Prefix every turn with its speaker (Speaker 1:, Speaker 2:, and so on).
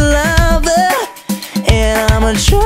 Speaker 1: lover And I'm a true